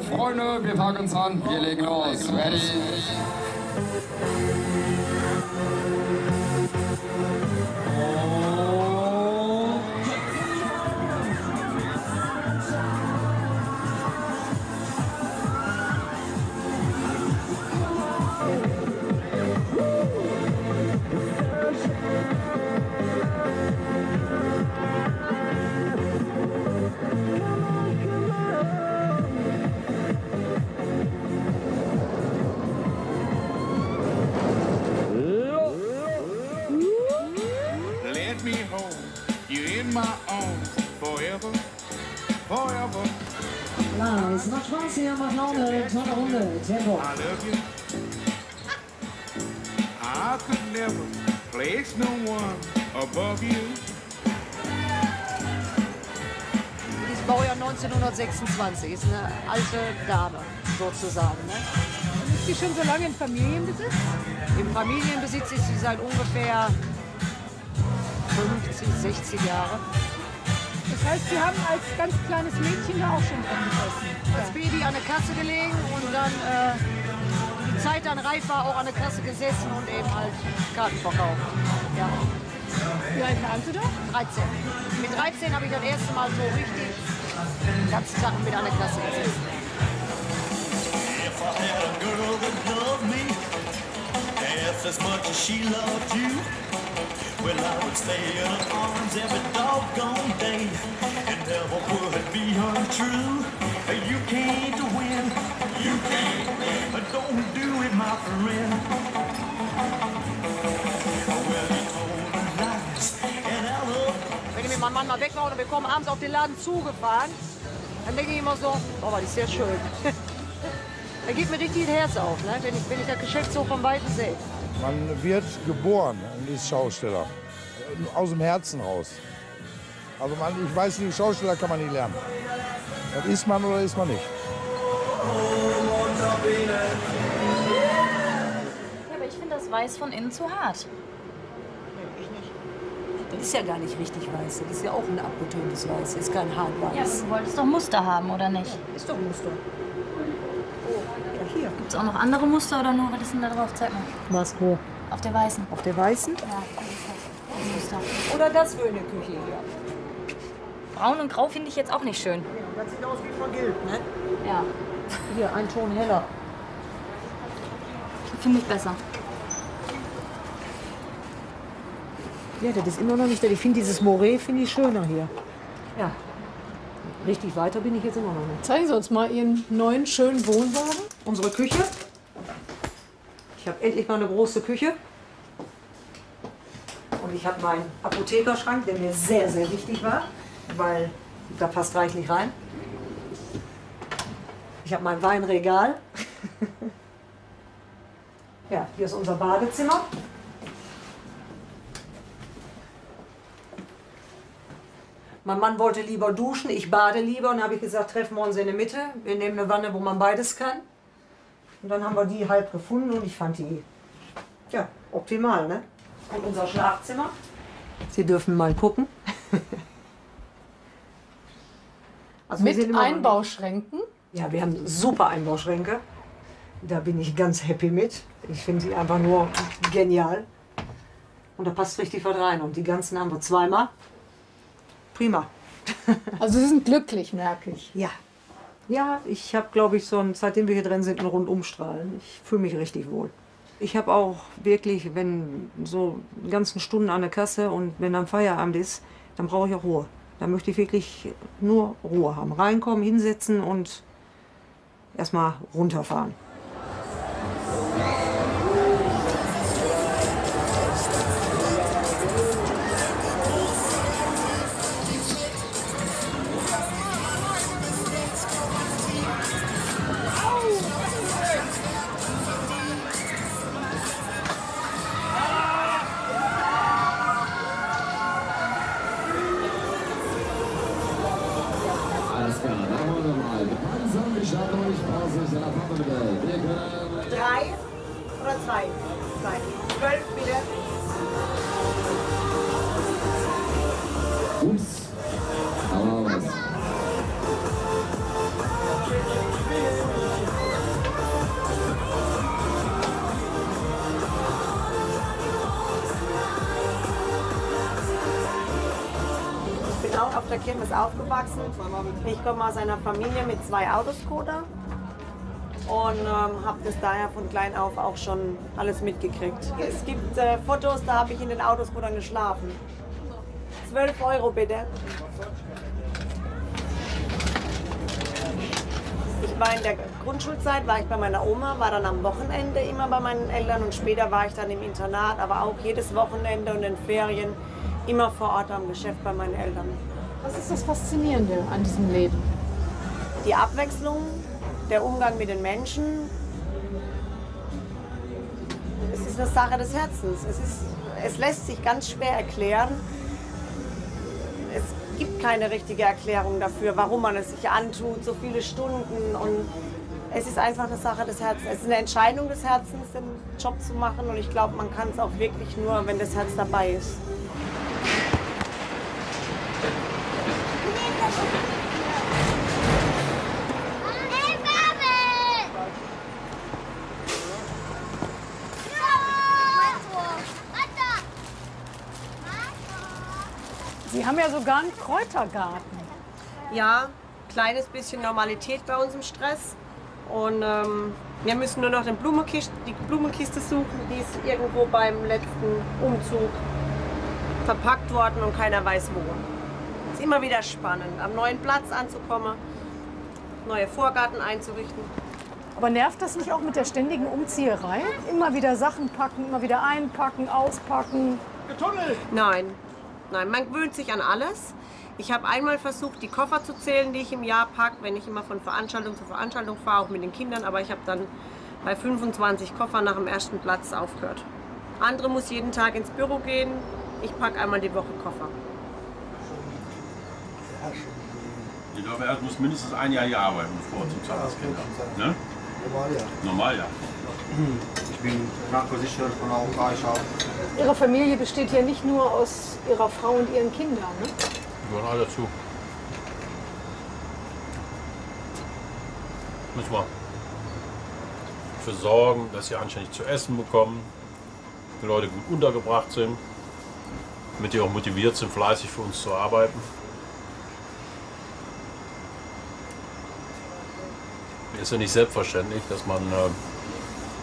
Freunde, wir packen uns an, wir legen los. Ready? Let me hold you in my arms forever, forever. Lars, macht Spaß hier, macht Laune, tolle Runde, Tempo. I love you. I could never place no one above you. Die ist Baujahr 1926, ist eine alte Dame sozusagen. Ne? Ist die schon so lange in Familienbesitz? Im Familienbesitz ist sie seit ungefähr 50, 60 Jahre. Das heißt, Sie haben als ganz kleines Mädchen da auch schon drin gesessen. Als Baby an der Kasse gelegen und dann äh, die Zeit dann reif war, auch an der Kasse gesessen und eben halt Karten verkauft. Ja, Wie alt waren Sie da? 13. Mit 13 habe ich das erste Mal so richtig den ganzen Tag mit an der Kasse gesessen. If I had a girl that loved me half as much as she loved you, well, I would stay in her arms every doggone day and never would be untrue. You can't win, you can't, don't do it, my friend. Well, you told me lies, and I love Wenn ich mit meinem Mann mal weg war und wir kommen abends auf den Laden zugefahren, dann denke ich immer so, oh, war die sehr schön. da geht mir richtig das Herz auf, ne? wenn, ich, wenn ich das Geschäft so von Weitem sehe. Man wird geboren und ist Schausteller. Aus dem Herzen raus. Also man, ich weiß nicht, Schausteller kann man nicht lernen. Das ist man oder ist man nicht. Ja, aber ich finde das Weiß von innen zu hart. Das ist ja gar nicht richtig weiß. Das ist ja auch ein abgetöntes Weiß. Das ist kein Ja, aber Hartweiß. du wolltest doch Muster haben, oder nicht? ist doch Muster. Oh, ja, hier. Gibt es auch noch andere Muster oder nur, was ist denn da drauf? Zeig mal. Was, wo? Auf der weißen. Auf der weißen? Ja, das ist das. Das Muster. Oder das für eine Küche hier? Braun und Grau finde ich jetzt auch nicht schön. Das sieht aus wie vergilbt, ne? Ja, Hier, ein Ton heller. finde ich besser. Ja, das ist immer noch nicht. Ich finde dieses Moret finde ich schöner hier. Ja. Richtig weiter bin ich jetzt immer noch nicht. Zeigen Sie uns mal Ihren neuen, schönen Wohnwagen. Unsere Küche. Ich habe endlich mal eine große Küche. Und ich habe meinen Apothekerschrank, der mir sehr, sehr wichtig war, weil da passt reichlich rein. Ich habe mein Weinregal. ja, hier ist unser Badezimmer. Mein Mann wollte lieber duschen, ich bade lieber. Und habe ich gesagt, treffen wir uns in der Mitte. Wir nehmen eine Wanne, wo man beides kann. Und dann haben wir die halb gefunden und ich fand die ja, optimal. Ne? Und unser Schlafzimmer. Sie dürfen mal gucken. Also Mit Einbauschränken. Ja, wir haben super Einbauschränke. Da bin ich ganz happy mit. Ich finde sie einfach nur genial. Und da passt richtig was rein. Und die ganzen haben wir zweimal. Prima. Also Sie sind glücklich, merke ich. Ja. Ja, ich habe, glaube ich, so ein, seitdem wir hier drin sind, einen Rundumstrahlen. Ich fühle mich richtig wohl. Ich habe auch wirklich, wenn so ganzen Stunden an der Kasse und wenn dann Feierabend ist, dann brauche ich auch Ruhe. Da möchte ich wirklich nur Ruhe haben. Reinkommen, hinsetzen und erstmal runterfahren. Der Kirmes aufgewachsen. Ich komme aus einer Familie mit zwei Autoscooter und ähm, habe das daher von klein auf auch schon alles mitgekriegt. Es gibt äh, Fotos, da habe ich in den Autoscootern geschlafen. 12 Euro bitte. Ich war in der Grundschulzeit, war ich bei meiner Oma, war dann am Wochenende immer bei meinen Eltern und später war ich dann im Internat, aber auch jedes Wochenende und in Ferien immer vor Ort am Geschäft bei meinen Eltern. Was ist das Faszinierende an diesem Leben? Die Abwechslung, der Umgang mit den Menschen. Es ist eine Sache des Herzens. Es, ist, es lässt sich ganz schwer erklären. Es gibt keine richtige Erklärung dafür, warum man es sich antut, so viele Stunden. Und es ist einfach eine Sache des Herzens. Es ist eine Entscheidung des Herzens, den Job zu machen. Und ich glaube, man kann es auch wirklich nur, wenn das Herz dabei ist. Sie haben ja sogar einen Kräutergarten. Ja, kleines bisschen Normalität bei uns im Stress. Und ähm, wir müssen nur noch den Blumenkist, die Blumenkiste suchen. Die ist irgendwo beim letzten Umzug verpackt worden und keiner weiß wo. Immer wieder spannend, am neuen Platz anzukommen, neue Vorgarten einzurichten. Aber nervt das nicht auch mit der ständigen Umzieherei? Immer wieder Sachen packen, immer wieder einpacken, auspacken. Nein, nein, man gewöhnt sich an alles. Ich habe einmal versucht, die Koffer zu zählen, die ich im Jahr packe, wenn ich immer von Veranstaltung zu Veranstaltung fahre, auch mit den Kindern. Aber ich habe dann bei 25 Koffern nach dem ersten Platz aufgehört. Andere muss jeden Tag ins Büro gehen. Ich packe einmal die Woche Koffer. Ich glaube, er muss mindestens ein Jahr hier arbeiten, bevor er zum Zahnarzt kann. Ne? Normal, ja. Normal, ja. Ich bin krankenversichert von AOK, ich auch. Ihre Familie besteht ja nicht nur aus Ihrer Frau und Ihren Kindern. Ne? Die gehören alle dazu. Müssen wir dafür sorgen, dass sie anständig zu essen bekommen, die Leute gut untergebracht sind, damit die auch motiviert sind, fleißig für uns zu arbeiten. Ist ja nicht selbstverständlich, dass man äh,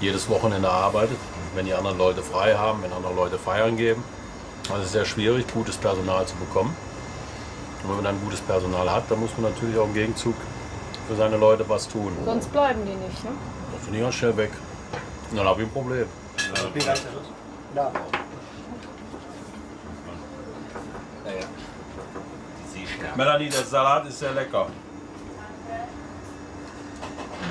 jedes Wochenende arbeitet, wenn die anderen Leute frei haben, wenn andere Leute feiern geben. Also es ist sehr schwierig, gutes Personal zu bekommen. Und wenn man dann gutes Personal hat, dann muss man natürlich auch im Gegenzug für seine Leute was tun. Sonst bleiben die nicht. Ne? Dann sind die ganz schnell weg. Und dann habe ich ein Problem. Ja. Melanie, der Salat ist sehr lecker.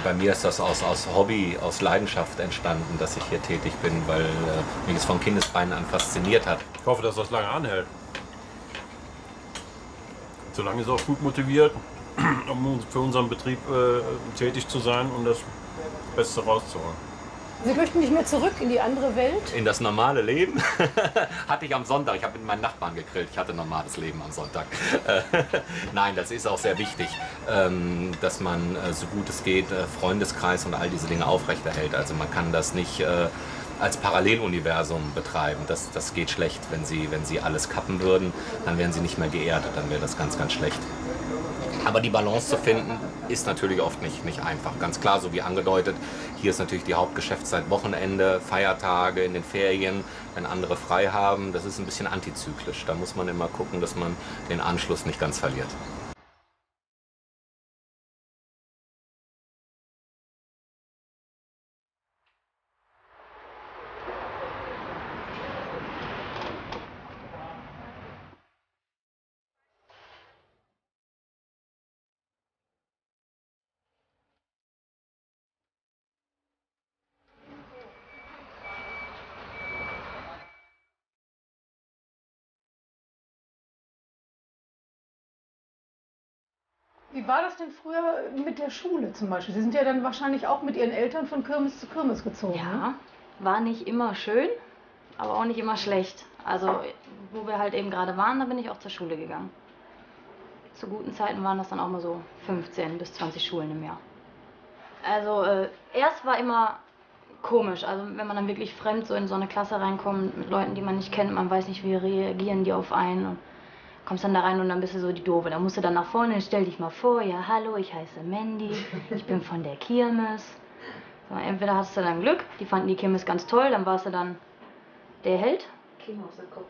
Bei mir ist das aus, aus Hobby, aus Leidenschaft entstanden, dass ich hier tätig bin, weil äh, mich es von Kindesbeinen an fasziniert hat. Ich hoffe, dass das lange anhält. Solange ist auch gut motiviert, um für unseren Betrieb äh, tätig zu sein und das Beste rauszuholen. Sie möchten nicht mehr zurück in die andere Welt? In das normale Leben hatte ich am Sonntag. Ich habe mit meinen Nachbarn gegrillt. Ich hatte normales Leben am Sonntag. Nein, das ist auch sehr wichtig, ähm, dass man äh, so gut es geht äh, Freundeskreis und all diese Dinge aufrechterhält. Also man kann das nicht äh, als Paralleluniversum betreiben. Das, das geht schlecht. Wenn sie, wenn sie alles kappen würden, dann wären sie nicht mehr geerdet. Dann wäre das ganz, ganz schlecht. Aber die Balance zu finden, ist natürlich oft nicht, nicht einfach. Ganz klar, so wie angedeutet, hier ist natürlich die Hauptgeschäftszeit Wochenende, Feiertage, in den Ferien, wenn andere frei haben. Das ist ein bisschen antizyklisch. Da muss man immer gucken, dass man den Anschluss nicht ganz verliert. Wie war das denn früher mit der Schule zum Beispiel? Sie sind ja dann wahrscheinlich auch mit Ihren Eltern von Kirmes zu Kirmes gezogen. Ja, Ne? war nicht immer schön, aber auch nicht immer schlecht. Also, wo wir halt eben gerade waren, da bin ich auch zur Schule gegangen. Zu guten Zeiten waren das dann auch mal so 15 bis 20 Schulen im Jahr. Also, äh, erst war immer komisch, also wenn man dann wirklich fremd so in so eine Klasse reinkommt mit Leuten, die man nicht kennt, man weiß nicht, wie reagieren die auf einen. Und kommst dann da rein und dann bist du so die Doofe. Da musst du dann nach vorne, stell dich mal vor, ja hallo, ich heiße Mandy, ich bin von der Kirmes. So, entweder hast du dann Glück, die fanden die Kirmes ganz toll, dann warst du dann der Held.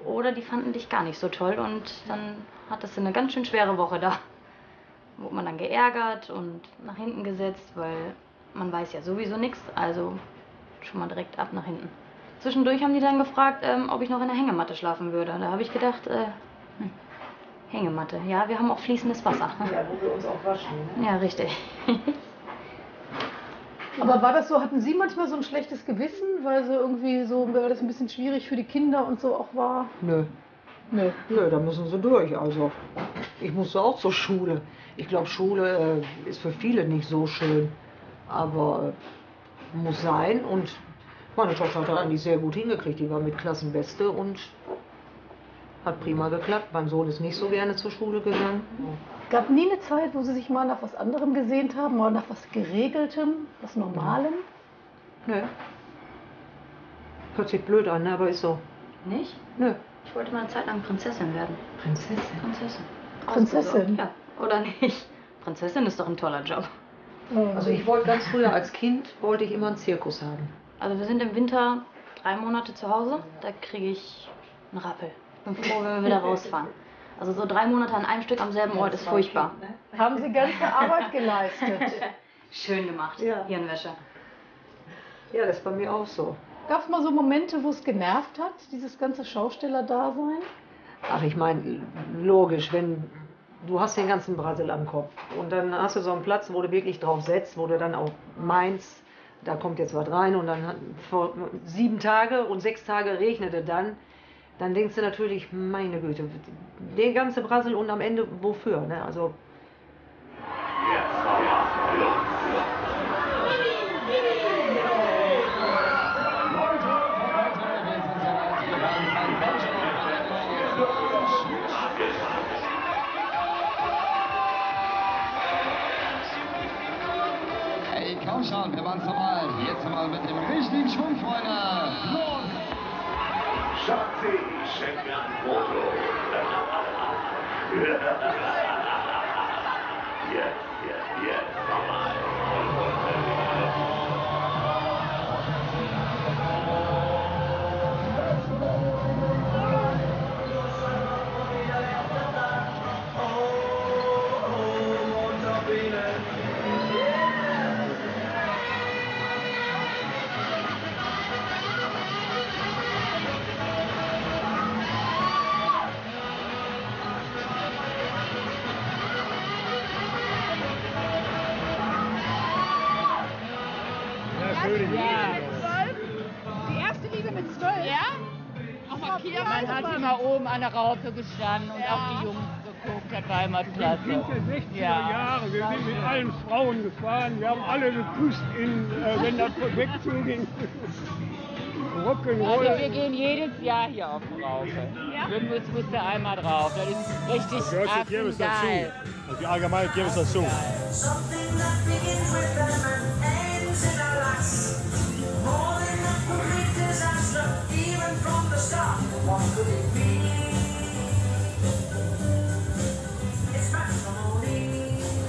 Oder die fanden dich gar nicht so toll und dann hattest du eine ganz schön schwere Woche da. Wurde man dann geärgert und nach hinten gesetzt, weil man weiß ja sowieso nichts, also schon mal direkt ab nach hinten. Zwischendurch haben die dann gefragt, ähm, ob ich noch in der Hängematte schlafen würde. Da habe ich gedacht, äh, hm, Hängematte. Ja, wir haben auch fließendes Wasser. Ja, wo wir uns auch waschen. Ne? Ja, richtig. Aber war das so, hatten Sie manchmal so ein schlechtes Gewissen, weil so irgendwie so, weil das ein bisschen schwierig für die Kinder und so auch war? Nö. Nö. Nö, da müssen sie durch. Also, ich musste auch zur Schule. Ich glaube, Schule äh, ist für viele nicht so schön. Aber äh, muss sein. Und meine Tochter hat das eigentlich sehr gut hingekriegt. Die war mit Klassenbeste und hat prima geklappt. Mein Sohn ist nicht so gerne zur Schule gegangen. Gab nie eine Zeit, wo Sie sich mal nach was anderem gesehnt haben, mal nach was Geregeltem, was Normalem? Nö. Hört sich blöd an, ne? aber ist so. Nicht? Nö. Ich wollte mal eine Zeit lang Prinzessin werden. Prinzessin? Prinzessin. Prinzessin? Ja, oder nicht? Prinzessin ist doch ein toller Job. Also ich wollte ganz früher als Kind, wollte ich immer einen Zirkus haben. Also wir sind im Winter drei Monate zu Hause, da kriege ich einen Rappel. Bin froh, wenn wir wieder rausfahren. Also so drei Monate an einem Stück am selben Ort ist furchtbar. Haben Sie ganze Arbeit geleistet? Schön gemacht, Ja. Hirnwäsche. Ja, das ist bei mir auch so. Gab es mal so Momente, wo es genervt hat, dieses ganze Schausteller-Dasein? Ach, ich meine, logisch, wenn du hast den ganzen Brassel am Kopf und dann hast du so einen Platz, wo du wirklich drauf setzt, wo du dann auch meinst, da kommt jetzt was rein und dann vor sieben Tage und sechs Tage regnete dann, dann denkst du natürlich, meine Güte, den ganze Brassel und am Ende wofür? Ne? Also Hey, komm schon, wir waren's nochmal. Jetzt mal mit dem richtigen Schwung, Freunde. Los! Schatzi, schenk mir ein Foto. Jetzt, jetzt, Die erste Liebe mit zwölf? Ja. Auch markiert. Man hat immer oben an der Raupe gestanden und auf die Jungs geguckt. Das war immer klasse. Kind der 60er Jahre. Wir sind mit allen Frauen gefahren. Wir haben alle geküsst, in, äh, wenn das Projekt zuging. Rock'n'Roll. Also wir gehen jedes Jahr hier auf die Raupe. Rhythmus musste einmal drauf. Das ist richtig Das gehört zur Kirmes dazu. affengeil. Also die allgemeine Kirmes dazu.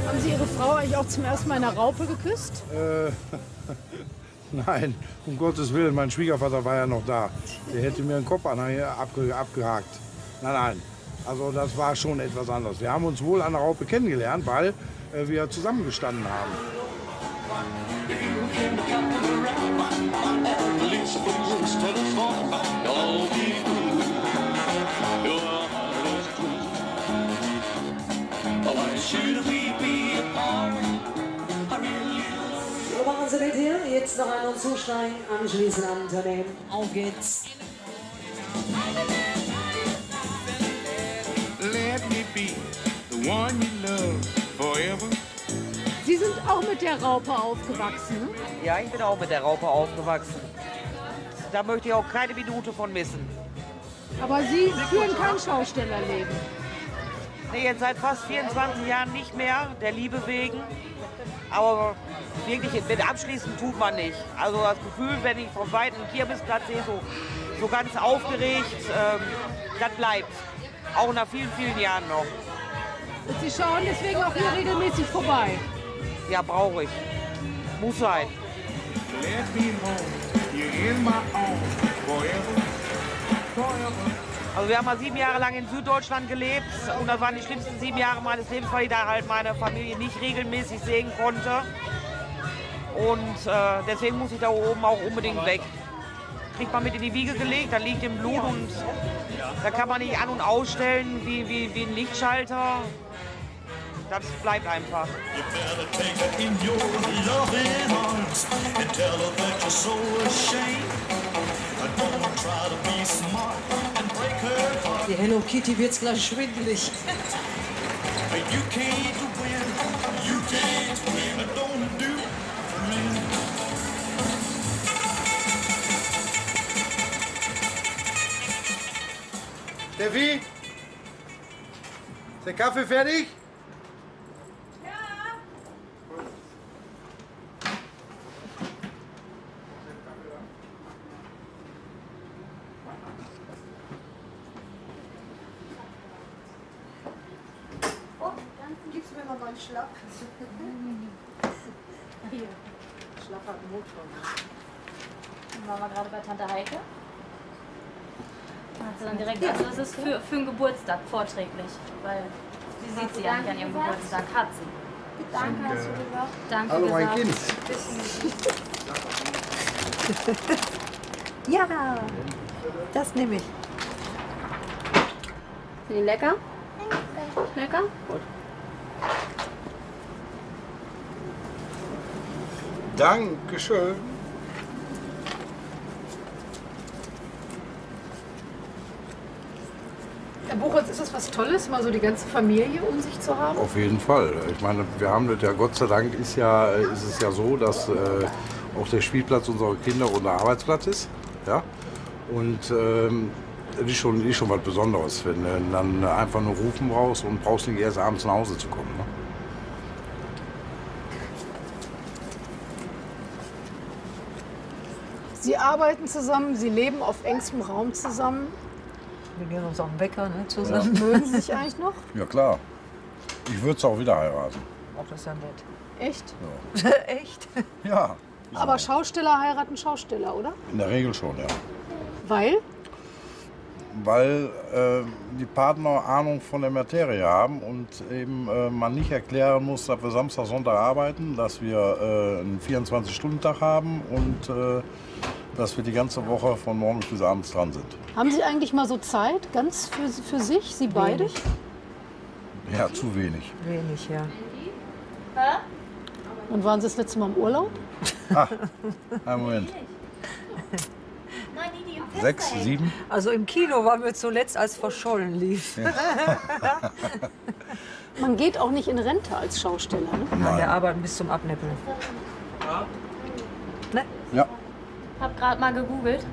Haben Sie Ihre Frau eigentlich auch zum ersten Mal in der Raupe geküsst? Äh, nein, um Gottes Willen, mein Schwiegervater war ja noch da. Der hätte mir den Kopf an, abge, abgehakt. Nein, nein. Also das war schon etwas anderes. Wir haben uns wohl an der Raupe kennengelernt, weil äh, wir zusammengestanden haben. Noch einmal zusteigen, anschließend anzunehmen. Auf geht's. Let me be the one you love forever. Sie sind auch mit der Raupe aufgewachsen, ne? Ja, ich bin auch mit der Raupe aufgewachsen. Da möchte ich auch keine Minute von missen. Aber Sie führen kein Schaustellerleben. Nee, jetzt seit fast 24 Jahren nicht mehr, der Liebe wegen. Aber wirklich, mit abschließen tut man nicht. Also das Gefühl, wenn ich vom weiten Kirmesplatz sehe, so, so ganz aufgeregt, ähm, das bleibt. Auch nach vielen, vielen Jahren noch. Und Sie schauen deswegen auch hier regelmäßig vorbei. Ja, brauche ich. Muss sein. Let me home. You're in my arms forever. Forever. Also wir haben mal sieben Jahre lang in Süddeutschland gelebt und das waren die schlimmsten sieben Jahre meines Lebens, weil ich da halt meine Familie nicht regelmäßig sehen konnte. Und äh, deswegen muss ich da oben auch unbedingt weg. Kriegt man mit in die Wiege gelegt, dann liegt im Blut und da kann man nicht an- und ausstellen wie, wie, wie ein Lichtschalter. Das bleibt einfach. Take Hello Kitty wird's gleich schwindelig. You can't win, you can't win. Don't do. Steffi? Ist der Kaffee fertig? Oh, gibst du mir mal meinen Schlag? Hier. Schlag hat einen Motor. Dann waren wir gerade bei Tante Heike. Direkt, also das ist für, für einen Geburtstag vorträglich, weil sie sieht sie ja nicht an ihrem Geburtstag, hat sie. Danke, hast du gesagt. Danke Hallo, mein gesagt. Ja, das nehme ich. Sind die lecker? Lecker? Gut. Dankeschön. Herr Buchholz, ist das was Tolles, mal so die ganze Familie um sich zu haben? Auf jeden Fall. Ich meine, wir haben das ja Gott sei Dank ist ja ist es ja so, dass äh, auch der Spielplatz unserer Kinder unser Arbeitsplatz ist. Ja? Und ähm, das ist schon, ist schon was Besonderes, wenn du dann einfach nur rufen brauchst und brauchst nicht erst abends nach Hause zu kommen. Ne? Sie arbeiten zusammen, Sie leben auf engstem Raum zusammen. Wir gehen uns auf den Wecker ne, zusammen. Mögen Sie sich eigentlich noch? Ja klar. Ich würde es auch wieder heiraten. Ach, das ist ja nett. Echt? Echt? Ja, Aber Schausteller heiraten Schausteller, oder? in der Regel schon, ja. Weil? Weil äh, die Partner Ahnung von der Materie haben und eben äh, man nicht erklären muss, dass wir Samstag, Sonntag arbeiten, dass wir äh, einen 24-Stunden-Tag haben und äh, dass wir die ganze Woche von morgens bis abends dran sind. Haben Sie eigentlich mal so Zeit, ganz für, für sich, Sie beide? Wenig. Ja, zu wenig. Wenig, ja. Und waren Sie das letzte Mal im Urlaub? Ah, einen Moment. Sechs, sieben? Also im Kino waren wir zuletzt, als verschollen lief. Man geht auch nicht in Rente als Schausteller, ne? Nein. Wir arbeiten bis zum Abnippeln. Ne? Ja. Hab gerade mal gegoogelt.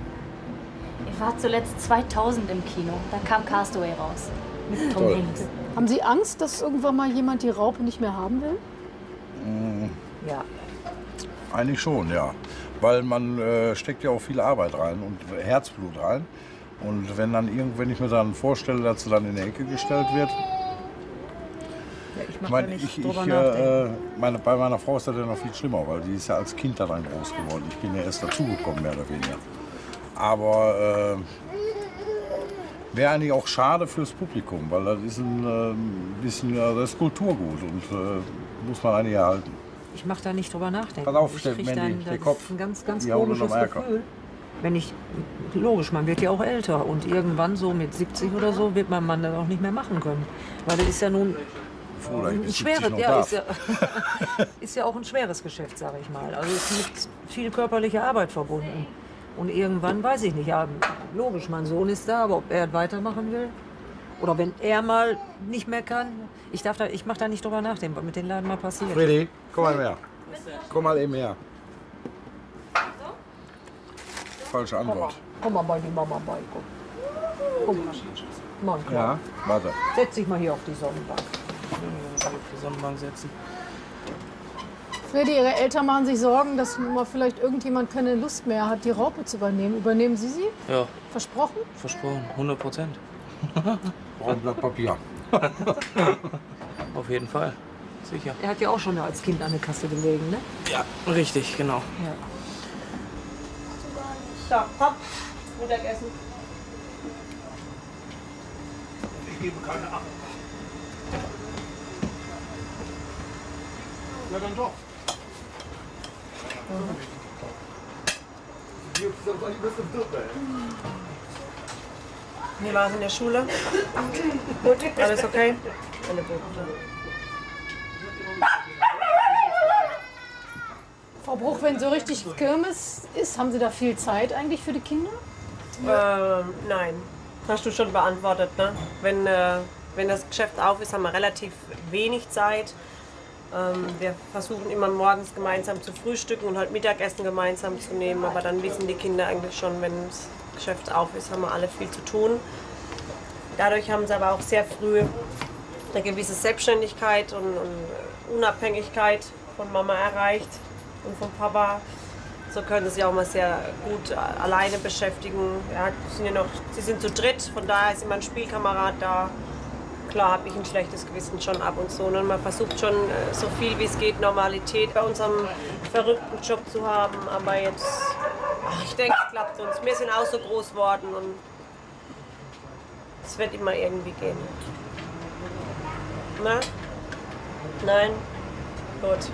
Ich war zuletzt 2000 im Kino. Da kam Castaway raus. Mit Tom Toll. Hanks. Haben Sie Angst, dass irgendwann mal jemand die Raupe nicht mehr haben will? Mm, Ja. Eigentlich schon, ja. Weil man äh, steckt ja auch viel Arbeit rein und Herzblut rein. Und wenn dann irgend, wenn ich mir dann vorstelle, dass sie dann in die Ecke gestellt wird, Ich meine, ich, ich, äh, meine, bei meiner Frau ist das ja noch viel schlimmer, weil die ist ja als Kind da dann groß geworden. Ich bin ja erst dazugekommen, mehr oder weniger. Aber äh, wäre eigentlich auch schade fürs Publikum, weil das ist ein äh, bisschen, ja, das ist Kulturgut und äh, muss man eigentlich erhalten. Ich mache da nicht drüber nachdenken. Pass auf, krieg Mandy, dann, der das Kopf. ist ein ganz, ganz Die komisches. Gefühl. Wenn ich, logisch, man wird ja auch älter und irgendwann so mit 70 oder so wird man Mann dann auch nicht mehr machen können. Weil das ist ja nun Froh, dass ich ein bis 70 schweres, noch ja, darf. ist ja, ist ja auch ein schweres Geschäft, sage ich mal. Also ist mit viel körperlicher Arbeit verbunden. Und irgendwann weiß ich nicht, ja, logisch, mein Sohn ist da, aber ob er weitermachen will oder wenn er mal nicht mehr kann, ich darf da, ich mache da nicht drüber nachdenken, was mit den Laden mal passiert. Freddy, komm mal her. Komm mal eben her. Falsche Komm mal, Antwort. komm mal bei die Mama bei. Komm, komm mal. Mann. Ja, warte. Setz dich mal hier auf die Sonnenbank. Auf die Sonnenbank setzen. Freddy, Ihre Eltern machen sich Sorgen, dass mal vielleicht irgendjemand keine Lust mehr hat, die Raupe zu übernehmen. Übernehmen Sie sie? Ja, Versprochen? versprochen, 100 Prozent. Ein Blatt Papier. Auf jeden Fall. Sicher. Er hat ja auch schon als Kind an der Kasse gelegen, ne? Ja, richtig, genau. Ja. So, komm, Mittagessen. Ich gebe keine Acht. Ja, dann doch. Wie war es in der Schule? Gut, alles okay? Frau Bruch, wenn so richtig Kirmes ist, haben Sie da viel Zeit eigentlich für die Kinder? Ähm, nein, hast du schon beantwortet. Ne? Wenn, äh, wenn das Geschäft auf ist, haben wir relativ wenig Zeit. Ähm, wir versuchen immer morgens gemeinsam zu frühstücken und halt Mittagessen gemeinsam zu nehmen. Aber dann wissen die Kinder eigentlich schon, wenn das Geschäft auf ist, haben wir alle viel zu tun. Dadurch haben sie aber auch sehr früh eine gewisse Selbstständigkeit und, und Unabhängigkeit von Mama erreicht und von Papa. So können sie sich auch mal sehr gut alleine beschäftigen. Ja, sind ja noch, sie sind zu dritt, von daher ist immer ein Spielkamerad da. Klar habe ich ein schlechtes Gewissen schon ab und zu. Und man versucht schon äh, so viel wie es geht Normalität bei unserem verrückten Job zu haben. Aber jetzt, ach, ich denke, es klappt uns. Wir sind auch so groß geworden und es wird immer irgendwie gehen. Na? Nein? Gut.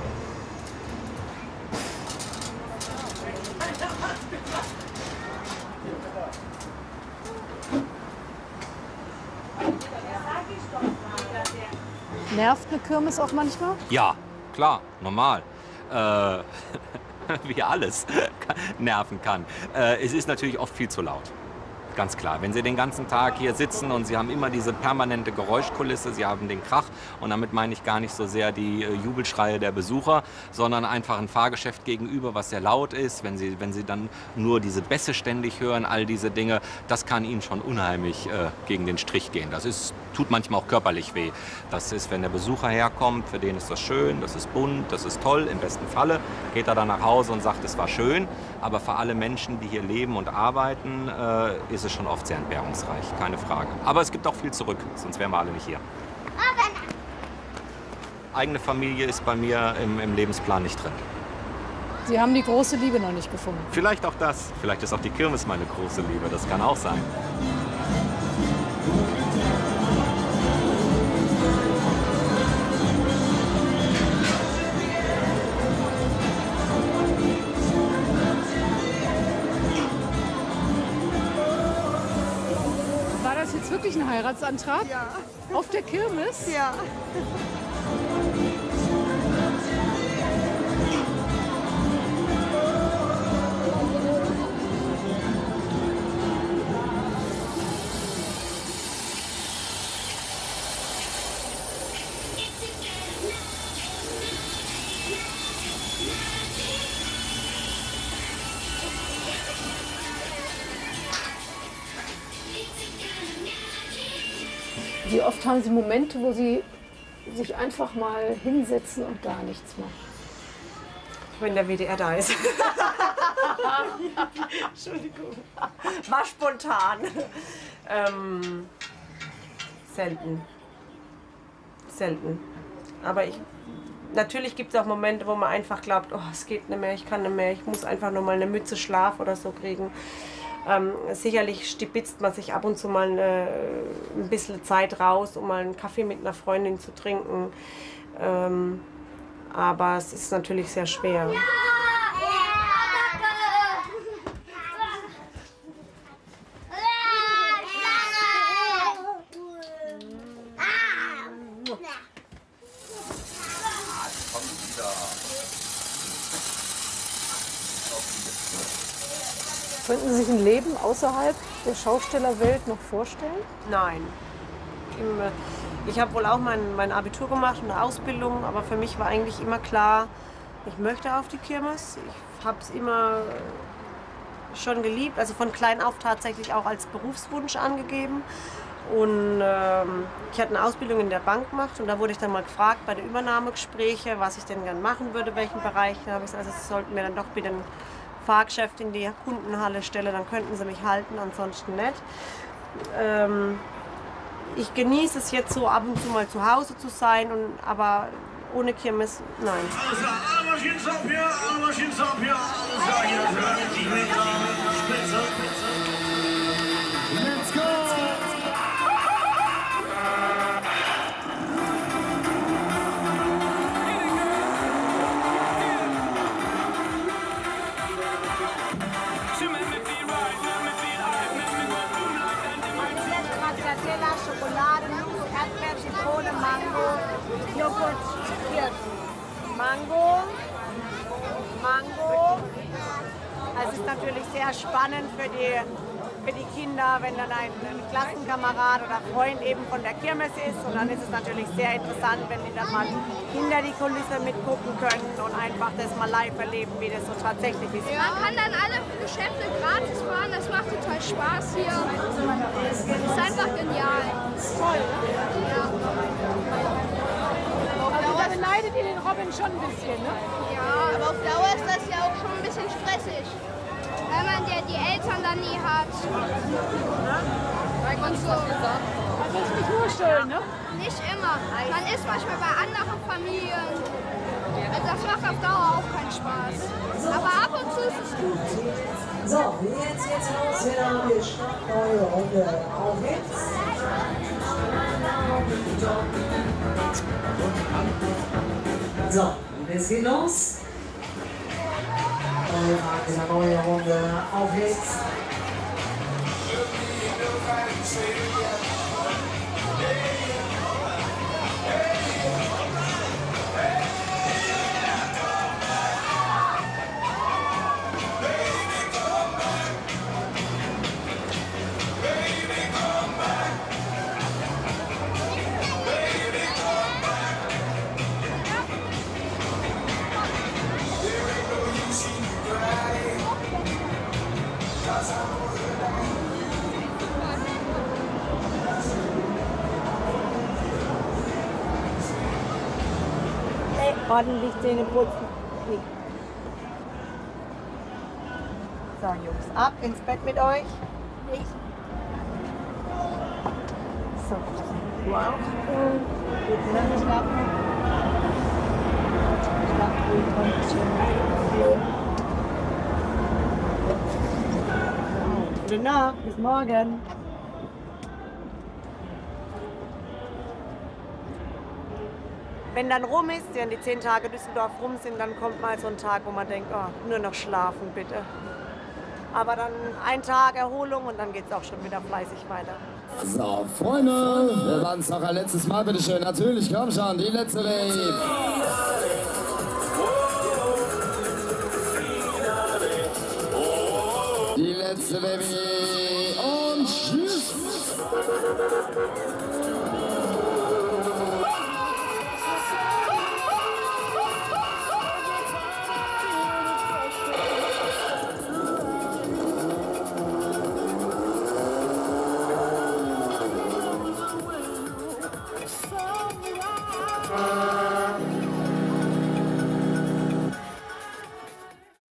Nervt eine Kirmes auch manchmal? Ja, klar, normal. Äh, wie alles nerven kann. Äh, es ist natürlich oft viel zu laut. Ganz klar. Wenn Sie den ganzen Tag hier sitzen und Sie haben immer diese permanente Geräuschkulisse, Sie haben den Krach und damit meine ich gar nicht so sehr die äh, Jubelschreie der Besucher, sondern einfach ein Fahrgeschäft gegenüber, was sehr laut ist. Wenn Sie, wenn Sie dann nur diese Bässe ständig hören, all diese Dinge, das kann Ihnen schon unheimlich äh, gegen den Strich gehen. Das ist, tut manchmal auch körperlich weh. Das ist, wenn der Besucher herkommt, für den ist das schön, das ist bunt, das ist toll. Im besten Falle geht er dann nach Hause und sagt, es war schön. Aber für alle Menschen, die hier leben und arbeiten, äh, ist es schon oft sehr entbehrungsreich, keine Frage. Aber es gibt auch viel zurück, sonst wären wir alle nicht hier. Eigene Familie ist bei mir im, im Lebensplan nicht drin. Sie haben die große Liebe noch nicht gefunden. Vielleicht auch das. Vielleicht ist auch die Kirmes meine große Liebe. Das kann auch sein. Heiratsantrag? Ja. Auf der Kirmes? Ja. Oft haben Sie Momente, wo Sie sich einfach mal hinsetzen und gar nichts machen? Wenn der WDR da ist. Entschuldigung. War spontan. Ähm, selten. Selten. Aber ich. Natürlich gibt es auch Momente, wo man einfach glaubt, oh, es geht nicht mehr, ich kann nicht mehr, ich muss einfach nur mal eine Mütze Schlaf oder so kriegen. Ähm, sicherlich stibitzt man sich ab und zu mal eine, ein bisschen Zeit raus, um mal einen Kaffee mit einer Freundin zu trinken. Ähm, aber es ist natürlich sehr schwer. Könnten Sie sich ein Leben außerhalb der Schaustellerwelt noch vorstellen? Nein. Äh, Ich habe wohl auch mein, mein Abitur gemacht und eine Ausbildung, aber für mich war eigentlich immer klar, ich möchte auf die Kirmes. Ich habe es immer schon geliebt, also von klein auf tatsächlich auch als Berufswunsch angegeben. Und ähm, ich hatte eine Ausbildung in der Bank gemacht und da wurde ich dann mal gefragt bei den Übernahmegesprächen, was ich denn gern machen würde, welchen Bereich. Da habe ich gesagt, also sollten mir dann doch bitte Fahrgeschäft in die Kundenhalle stellen, dann könnten sie mich halten, ansonsten nicht. Ähm, ich genieße es jetzt so ab und zu mal zu Hause zu sein, und, aber ohne Kirmes, nein. Mango, Mango. Also es ist natürlich sehr spannend für die, für die Kinder, wenn dann ein, ein Klassenkamerad oder Freund eben von der Kirmes ist. Und dann ist es natürlich sehr interessant, wenn die dann mal hinter die Kulisse mitgucken können und einfach das mal live erleben, wie das so tatsächlich ist. Man kann dann alle Geschäfte gratis fahren, das macht total Spaß hier. Das ist einfach genial. Toll. Ja. Beneidet ihr den Robin schon ein bisschen, ne? Ja, aber auf Dauer ist das ja auch schon ein bisschen stressig. Wenn man ja die Eltern dann nie hat. Und so. Das ist nicht nur schön, ne? Nicht immer. Man ist manchmal bei anderen Familien. Das macht auf Dauer auch keinen Spaß. Aber ab und zu ist es gut. So, jetzt geht's los. Wir starten neue Runde. Auf geht's. So, und es geht los. Und wir machen Ordentlich Zähne putzen. So, Jungs, ab ins Bett mit euch. Ich. So, du auch. Gute Nacht, schlafen. Schlafen gut, kommt schön. Gute Nacht, bis morgen. wenn dann rum ist, wenn die zehn Tage Düsseldorf rum sind, dann kommt mal so ein Tag, wo man denkt, oh, nur noch schlafen bitte. Aber dann ein Tag Erholung und dann geht es auch schon wieder fleißig weiter. So, Freunde, wir waren es noch ein letztes Mal, bitteschön. Natürlich, komm schon, die letzte Rave. Die letzte Baby. Und tschüss.